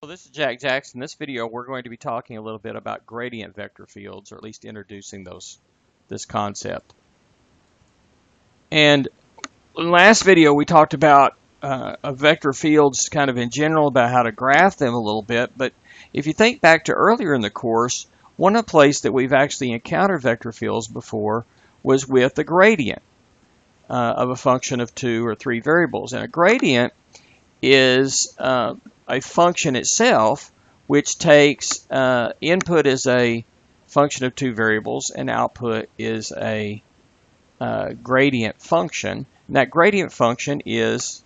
Well, this is Jack Jackson. In this video, we're going to be talking a little bit about gradient vector fields, or at least introducing those this concept. And last video, we talked about uh, vector fields kind of in general, about how to graph them a little bit. But if you think back to earlier in the course, one of the places that we've actually encountered vector fields before was with the gradient uh, of a function of two or three variables. And a gradient is uh, a function itself which takes uh, input as a function of two variables and output is a uh, gradient function. And that gradient function is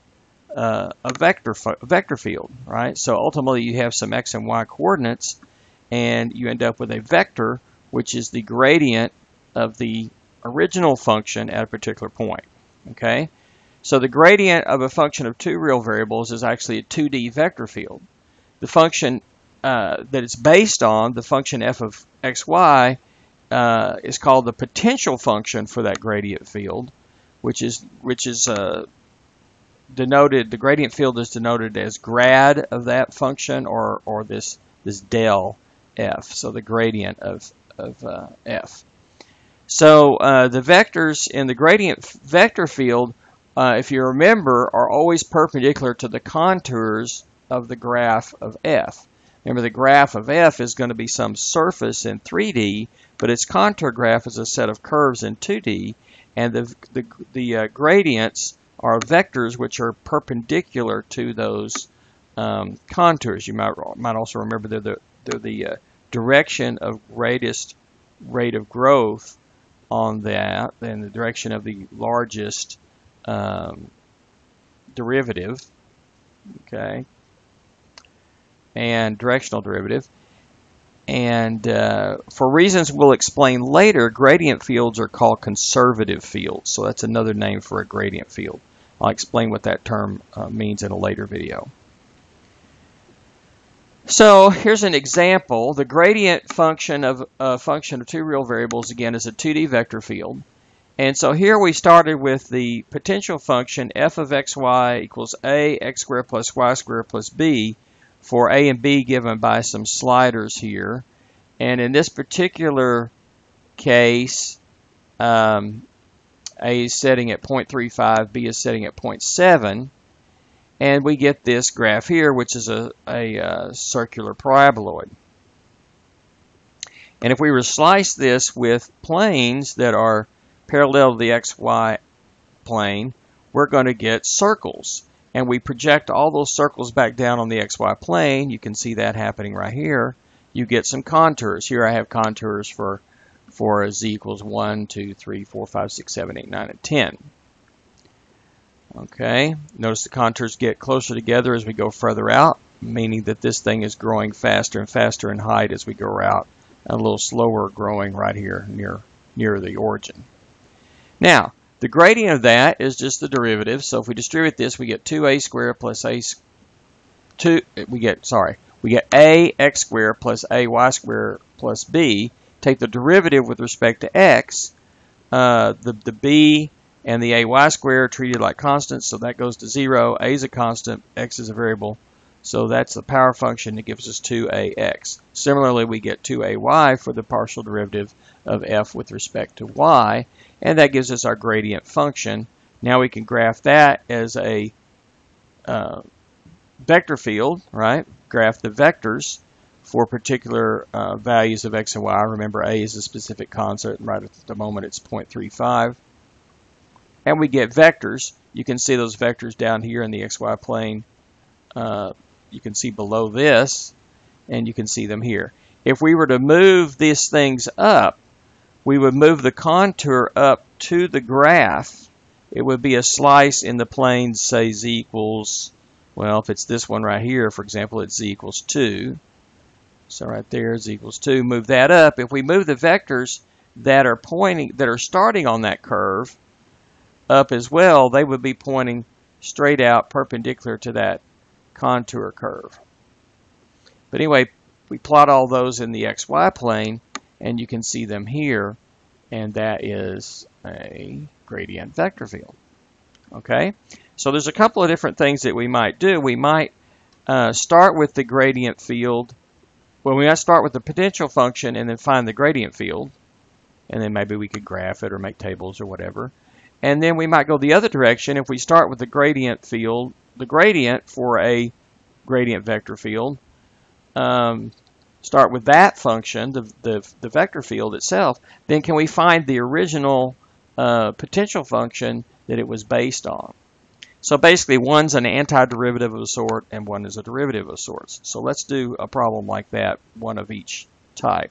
uh, a vector vector field, right? So ultimately you have some x and y coordinates and you end up with a vector which is the gradient of the original function at a particular point, okay? So the gradient of a function of two real variables is actually a 2D vector field. The function uh, that it's based on, the function f of xy, uh, is called the potential function for that gradient field, which is which is uh, denoted. The gradient field is denoted as grad of that function, or or this this del f. So the gradient of of uh, f. So uh, the vectors in the gradient vector field uh, if you remember, are always perpendicular to the contours of the graph of f. Remember, the graph of f is going to be some surface in 3D, but its contour graph is a set of curves in 2D, and the, the, the uh, gradients are vectors which are perpendicular to those um, contours. You might, might also remember they're the, they're the uh, direction of greatest rate of growth on that, and the direction of the largest um, derivative, okay, and directional derivative. And uh, for reasons we'll explain later, gradient fields are called conservative fields. So that's another name for a gradient field. I'll explain what that term uh, means in a later video. So here's an example. The gradient function of a function of two real variables, again, is a 2D vector field. And so here we started with the potential function f of xy equals a x squared plus y squared plus b for a and b given by some sliders here. And in this particular case, um, a is setting at 0.35, b is setting at 0.7. And we get this graph here, which is a, a, a uh, circular paraboloid. And if we were slice this with planes that are parallel to the xy plane, we're going to get circles. And we project all those circles back down on the xy plane. You can see that happening right here. You get some contours. Here I have contours for, for z equals 1, 2, 3, 4, 5, 6, 7, 8, 9, and 10. Okay, notice the contours get closer together as we go further out, meaning that this thing is growing faster and faster in height as we go out, and a little slower growing right here near, near the origin. Now, the gradient of that is just the derivative. So if we distribute this, we get 2a squared plus a 2 we get sorry, we get a x squared plus a y squared plus b. Take the derivative with respect to x. Uh, the the b and the ay squared are treated like constants, so that goes to zero. a is a constant, x is a variable. So that's the power function that gives us 2ax. Similarly, we get 2ay for the partial derivative of f with respect to y, and that gives us our gradient function. Now we can graph that as a uh, vector field, right? Graph the vectors for particular uh, values of x and y. Remember, a is a specific constant, right at the moment it's 0.35. And we get vectors. You can see those vectors down here in the xy plane uh, you can see below this, and you can see them here. If we were to move these things up, we would move the contour up to the graph. It would be a slice in the plane, say z equals, well, if it's this one right here, for example, it's z equals 2. So right there, z equals 2. Move that up. If we move the vectors that are pointing, that are starting on that curve up as well, they would be pointing straight out perpendicular to that contour curve. But anyway, we plot all those in the xy plane, and you can see them here, and that is a gradient vector field. Okay, so there's a couple of different things that we might do. We might uh, start with the gradient field. Well, we might start with the potential function and then find the gradient field. And then maybe we could graph it or make tables or whatever. And then we might go the other direction. If we start with the gradient field, the gradient for a gradient vector field, um, start with that function, the, the, the, vector field itself, then can we find the original uh, potential function that it was based on? So basically, one's an antiderivative of a sort and one is a derivative of sorts. So let's do a problem like that, one of each type.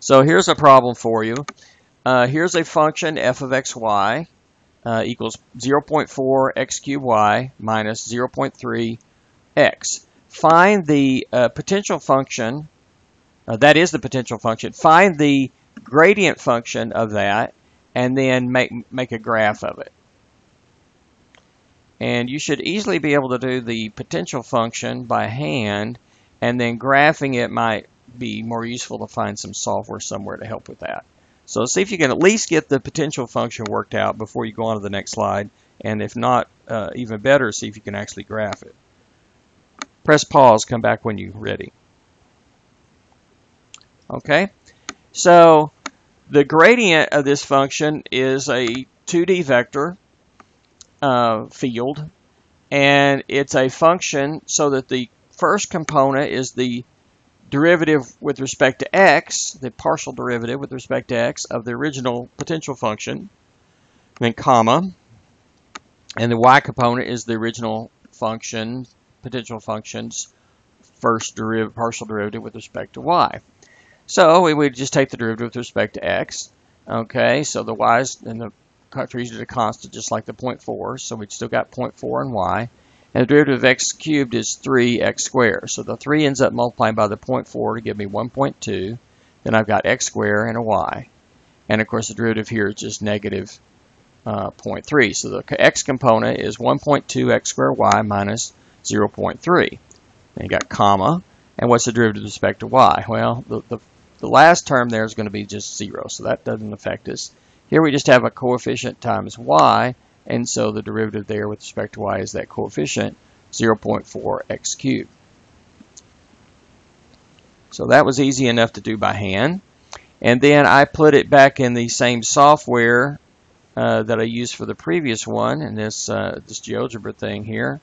So here's a problem for you. Uh, here's a function f of xy uh, equals 0.4 x cubed y minus 0.3 x. Find the uh, potential function, uh, that is the potential function, find the gradient function of that and then make, make a graph of it. And you should easily be able to do the potential function by hand, and then graphing it might be more useful to find some software somewhere to help with that. So see if you can at least get the potential function worked out before you go on to the next slide, and if not, uh, even better, see if you can actually graph it. Press pause, come back when you're ready. Okay, so the gradient of this function is a 2D vector uh, field, and it's a function so that the first component is the derivative with respect to x, the partial derivative with respect to x of the original potential function, then comma, and the y component is the original function, potential function's first derivative, partial derivative with respect to y. So we would just take the derivative with respect to x. Okay, so the y's and the treated a constant just like the 0.4, so we've still got 0.4 and y. And the derivative of x cubed is 3x squared. So the 3 ends up multiplying by the 0.4 to give me 1.2. Then I've got x squared and a y. And of course the derivative here is just negative uh, 0.3. So the x component is 1.2x squared y minus 0.3. Then you got comma. And what's the derivative with respect to y? Well, the, the, the last term there is going to be just 0, so that doesn't affect us. Here we just have a coefficient times y, and so the derivative there with respect to y is that coefficient, 0.4x cubed. So that was easy enough to do by hand. And then I put it back in the same software uh, that I used for the previous one, and this, uh, this GeoGebra thing here.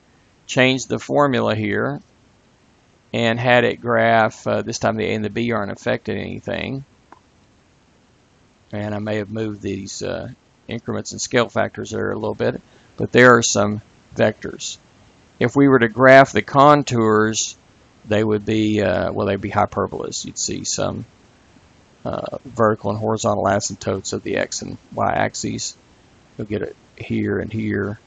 Changed the formula here and had it graph, uh, this time the A and the B aren't affected anything and I may have moved these uh, increments and scale factors there a little bit, but there are some vectors. If we were to graph the contours, they would be, uh, well, they'd be hyperbolas. You'd see some uh, vertical and horizontal asymptotes of the x and y axes. You'll get it here and here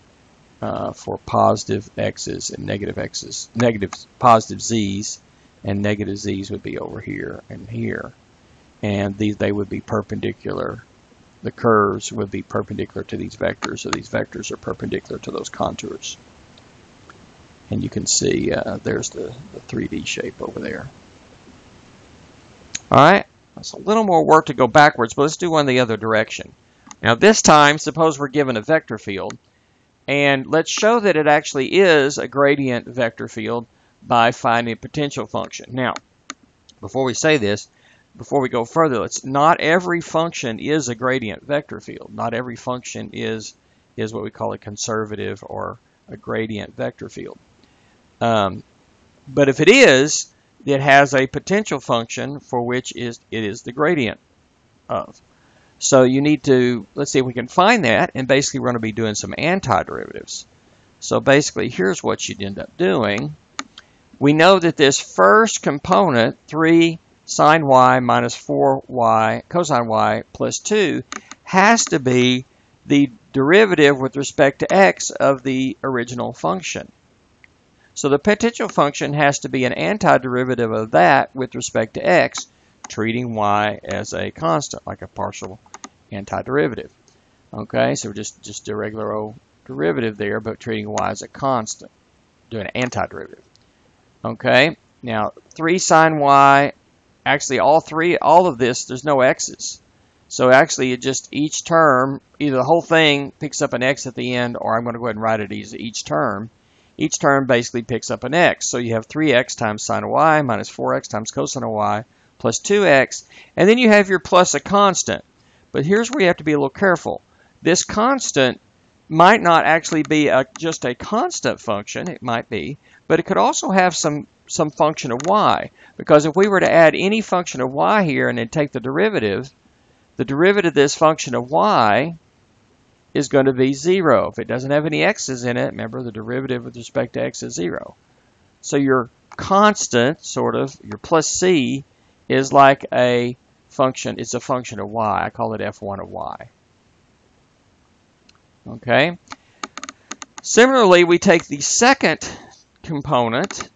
uh, for positive x's and negative x's, negative positive z's, and negative z's would be over here and here and these they would be perpendicular. The curves would be perpendicular to these vectors, so these vectors are perpendicular to those contours. And you can see uh, there's the, the 3D shape over there. All right, that's a little more work to go backwards, but let's do one the other direction. Now this time, suppose we're given a vector field, and let's show that it actually is a gradient vector field by finding a potential function. Now, before we say this, before we go further, let's not every function is a gradient vector field. Not every function is is what we call a conservative or a gradient vector field. Um, but if it is, it has a potential function for which is it is the gradient of. So you need to, let's see if we can find that, and basically we're going to be doing some antiderivatives. So basically here's what you'd end up doing. We know that this first component, 3 sine y minus 4y cosine y plus 2 has to be the derivative with respect to x of the original function. So the potential function has to be an antiderivative of that with respect to x, treating y as a constant, like a partial antiderivative. Okay, so just, just a regular old derivative there, but treating y as a constant, doing an antiderivative. Okay, now 3 sine y actually all three, all of this, there's no x's. So actually it just each term, either the whole thing picks up an x at the end or I'm going to go ahead and write it as each term. each term basically picks up an x. So you have 3x times sine of y minus 4x times cosine of y plus 2x. And then you have your plus a constant. But here's where you have to be a little careful. This constant might not actually be a, just a constant function. It might be. But it could also have some, some function of y. Because if we were to add any function of y here and then take the derivative, the derivative of this function of y is going to be 0. If it doesn't have any x's in it, remember the derivative with respect to x is 0. So your constant, sort of, your plus c, is like a function, it's a function of y. I call it f1 of y. Okay. Similarly, we take the second component,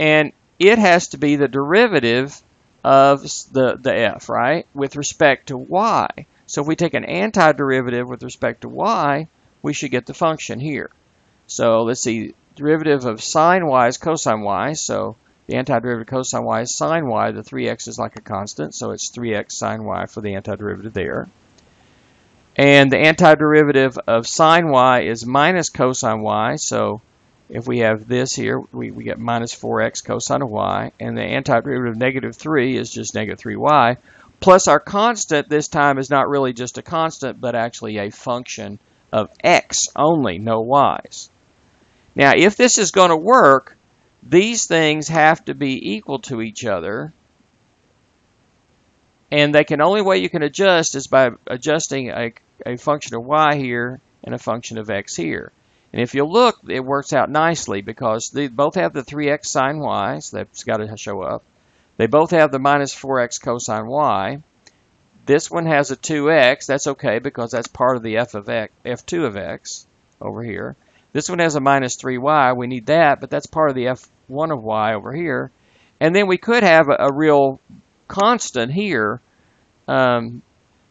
and it has to be the derivative of the, the f, right, with respect to y. So if we take an antiderivative with respect to y, we should get the function here. So let's see, derivative of sine y is cosine y, so the antiderivative of cosine y is sine y. The 3x is like a constant, so it's 3x sine y for the antiderivative there. And the antiderivative of sine y is minus cosine y, so if we have this here, we, we get minus 4x cosine of y, and the antiderivative of negative 3 is just negative 3y. Plus our constant this time is not really just a constant, but actually a function of x only, no y's. Now, if this is going to work, these things have to be equal to each other. And they can only way you can adjust is by adjusting a, a function of y here and a function of x here. And if you look, it works out nicely because they both have the 3x sine y, so that's got to show up. They both have the minus 4x cosine y. This one has a 2x. That's okay because that's part of the f of x, f2 of x over here. This one has a minus 3y. We need that, but that's part of the f1 of y over here. And then we could have a, a real constant here um,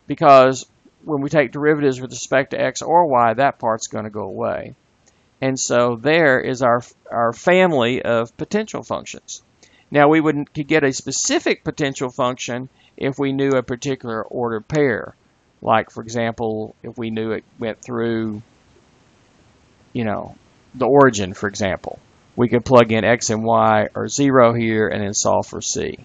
because when we take derivatives with respect to x or y, that part's going to go away. And so there is our, our family of potential functions. Now we would could get a specific potential function if we knew a particular ordered pair. Like for example, if we knew it went through, you know, the origin, for example. We could plug in x and y or 0 here and then solve for c.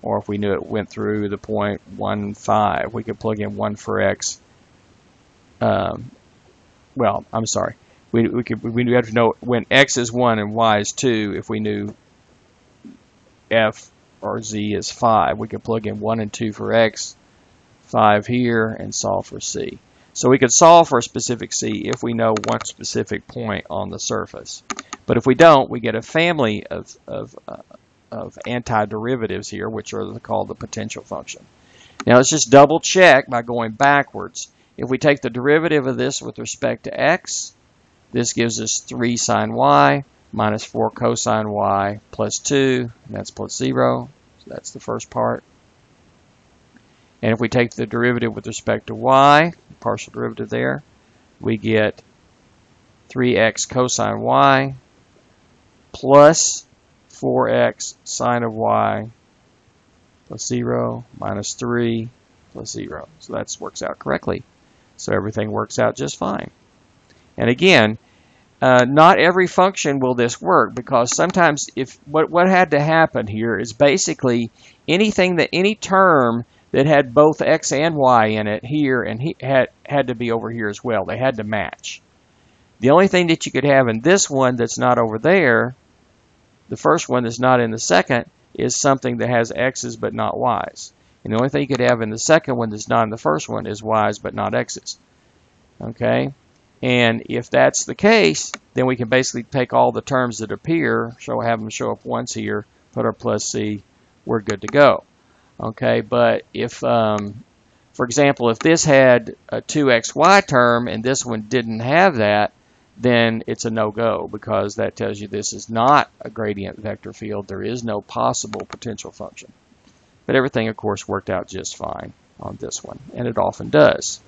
Or if we knew it went through the point 1, 5, we could plug in 1 for x. Um, well, I'm sorry. We, we could we have to know when x is 1 and y is 2 if we knew f or z is 5. We could plug in 1 and 2 for x, 5 here, and solve for c. So we could solve for a specific c if we know one specific point on the surface. But if we don't, we get a family of, of, uh, of antiderivatives here, which are called the potential function. Now let's just double check by going backwards. If we take the derivative of this with respect to x, this gives us 3 sine y minus 4 cosine y plus 2, and that's plus 0. So that's the first part. And if we take the derivative with respect to y, partial derivative there, we get 3x cosine y plus 4x sine of y plus 0 minus 3 plus 0. So that works out correctly. So everything works out just fine. And again, uh, not every function will this work because sometimes if what, what had to happen here is basically anything that any term that had both x and y in it here and he had had to be over here as well. They had to match. The only thing that you could have in this one that's not over there, the first one that's not in the second, is something that has x's but not y's. And the only thing you could have in the second one that's not in the first one is y's but not x's. Okay? And if that's the case, then we can basically take all the terms that appear, so have them show up once here, put our plus C, we're good to go. Okay, but if, um, for example, if this had a 2xy term and this one didn't have that, then it's a no-go because that tells you this is not a gradient vector field. There is no possible potential function. But everything, of course, worked out just fine on this one, and it often does.